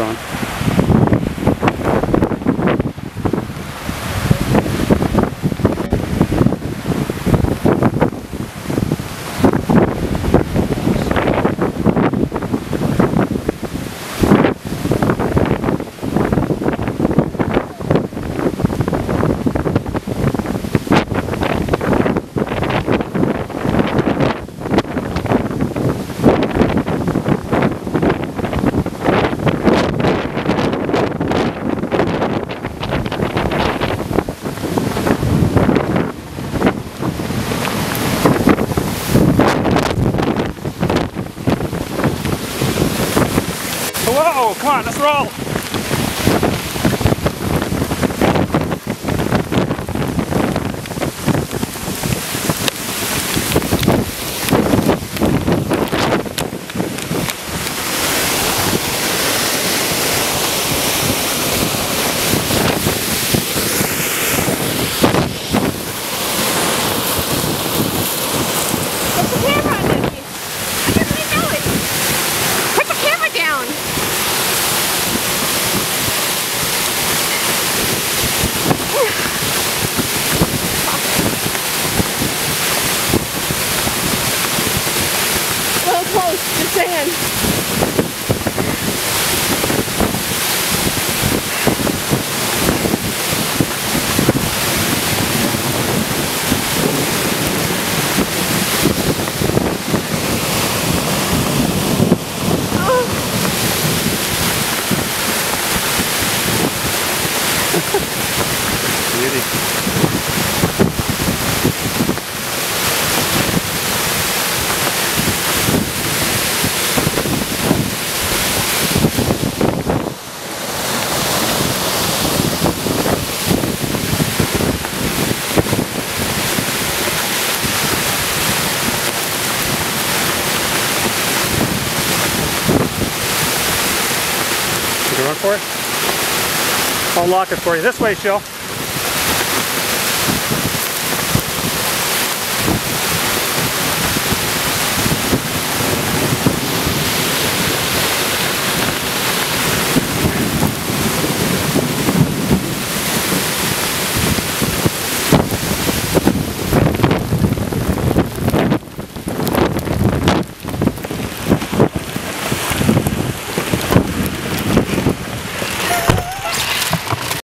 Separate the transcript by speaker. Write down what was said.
Speaker 1: on. Whoa, come on, let's roll.
Speaker 2: Just saying.
Speaker 1: Beauty. For it? I'll lock it for you. This way, Shill.